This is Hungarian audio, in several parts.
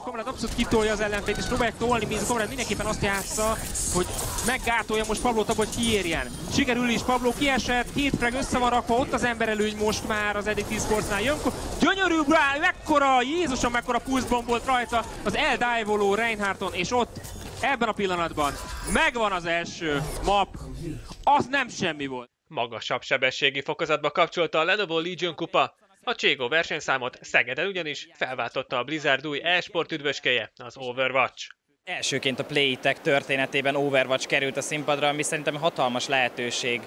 Komrad abszolút kitolja az ellenfét, és próbálják tolni, míg Komrad mindenképpen azt játsza, hogy meggátolja most Pablót abban, hogy kiérjen. Sikerül is, Pabló kiesett, két frag össze van rakva, ott az emberelőny most már az Edit Esportsnál jön. Gyönyörű Brál, mekkora, Jézusom, mekkora pulszbomb volt rajta az eldivoló Reinhardton, és ott ebben a pillanatban megvan az első map, az nem semmi volt. Magasabb sebességi fokozatba kapcsolta a Lenovo Legion kupa. A Cségó versenyszámot Szegeden ugyanis felváltotta a Blizzard új e-sport üdvöskéje, az Overwatch. Elsőként a Playtech történetében Overwatch került a színpadra, ami szerintem hatalmas lehetőség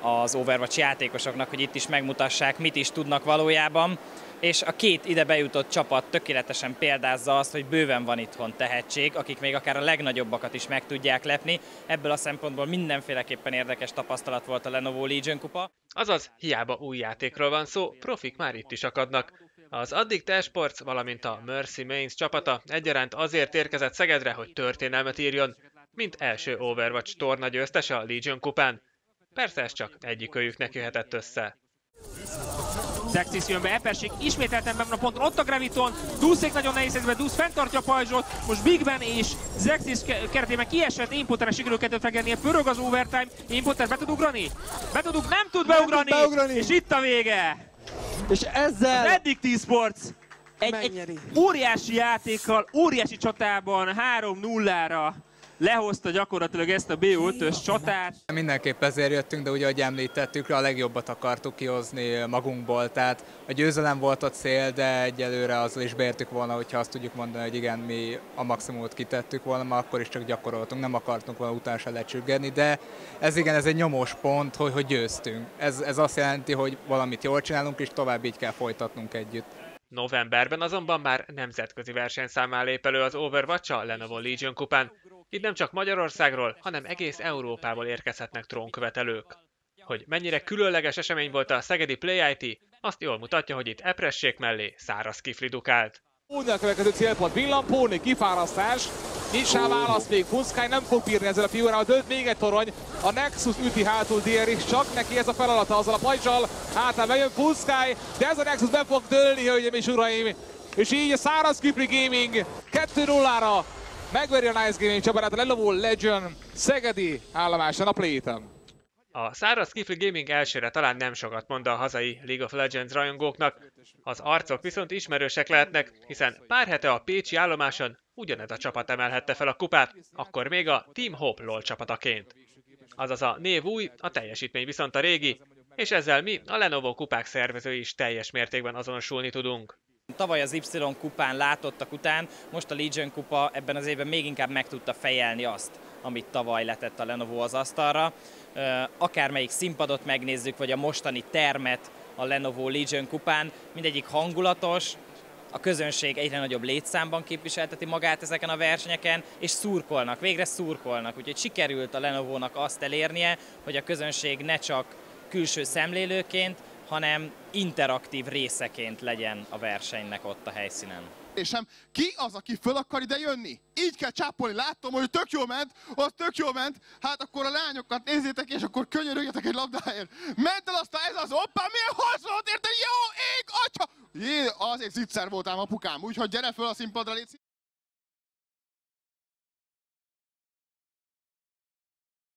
az Overwatch játékosoknak, hogy itt is megmutassák, mit is tudnak valójában és a két ide bejutott csapat tökéletesen példázza azt, hogy bőven van itthon tehetség, akik még akár a legnagyobbakat is meg tudják lepni. Ebből a szempontból mindenféleképpen érdekes tapasztalat volt a Lenovo Legion kupa. Azaz, hiába új játékról van szó, profik már itt is akadnak. Az Addict Esports, valamint a Mercy Mains csapata egyaránt azért érkezett Szegedre, hogy történelmet írjon, mint első Overwatch torna győztese a Legion kupán. Persze ez csak egyikőjüknek jöhetett össze. Zexis jön be, Eperség ismételten be van a ponton, ott a Graviton, Dúszék nagyon nehéz helyzetben, Dúsz fenntartja a pajzsot, most Big Ben és Zexis keretében kiesett, Impoterre sikerül kettőt fegyennie, pörög az overtime, Impoter be tud ugrani? Be tud nem tud beugrani, nem tud beugrani, és itt a vége! És ezzel... Az Eddig T-Sports egy, egy óriási játékkal, óriási csatában 3-0-ra lehozta gyakorlatilag ezt a B5-ös csatát. Mindenképp ezért jöttünk, de ugye, ahogy említettük, a legjobbat akartuk kihozni magunkból, tehát a győzelem volt a cél, de egyelőre azzal is beértük volna, hogyha azt tudjuk mondani, hogy igen, mi a maximumot kitettük volna, már akkor is csak gyakoroltunk, nem akartunk volna utána se lecsüggedni, de ez igen, ez egy nyomós pont, hogy, hogy győztünk. Ez, ez azt jelenti, hogy valamit jól csinálunk, és tovább így kell folytatnunk együtt. Novemberben azonban már nemzetközi versenyszámá lép elő az Overwatch a Lenovo Legion kupán. Itt nem csak Magyarországról, hanem egész Európából érkezhetnek trónkövetelők. Hogy mennyire különleges esemény volt a Szegedi Play IT, azt jól mutatja, hogy itt epressék mellé száraz kifli dukált. Póni a következő célpont, Villan kifárasztás, Nincs rá válasz még, Puszkály nem fog bírni ezzel a figurával, dönt még egy torony, a Nexus üti hátul is, csak neki ez a feladata azzal a pajzsal, hátán bejön Puszkály, de ez a Nexus be fog dőlni, hölgyeim és uraim, és így a száraz Kipri Gaming 2-0-ra megveri a Nice Gaming csapatát a Lenovo Legend Szegedi állomásán a Playton. A száraz Kifli Gaming elsőre talán nem sokat mond a hazai League of Legends rajongóknak, az arcok viszont ismerősek lehetnek, hiszen pár hete a Pécsi állomáson ugyanez a csapat emelhette fel a kupát, akkor még a Team Hope LOL csapataként. Azaz a név új, a teljesítmény viszont a régi, és ezzel mi, a Lenovo kupák szervezői is teljes mértékben azonosulni tudunk. Tavaly az Y kupán látottak után, most a Legion kupa ebben az évben még inkább meg tudta fejelni azt, amit tavaly letett a Lenovo az asztalra. Akármelyik színpadot megnézzük, vagy a mostani termet a Lenovo Legion kupán, mindegyik hangulatos, a közönség egyre nagyobb létszámban képviselteti magát ezeken a versenyeken, és szurkolnak, végre szurkolnak. Úgyhogy sikerült a Lenovo-nak azt elérnie, hogy a közönség ne csak külső szemlélőként, hanem interaktív részeként legyen a versenynek ott a helyszínen sem. Ki az, aki föl akar ide jönni? Így kell csápolni. Láttam, hogy tök jól ment, az tök jól ment. Hát akkor a lányokat nézzétek, és akkor könyörögjetek egy labdáért. Ment el aztán ez az, hoppá, milyen harc volt érte, jó ég, atya! Jé, azért zicser voltál apukám, úgyhogy gyere föl a színpadra, légy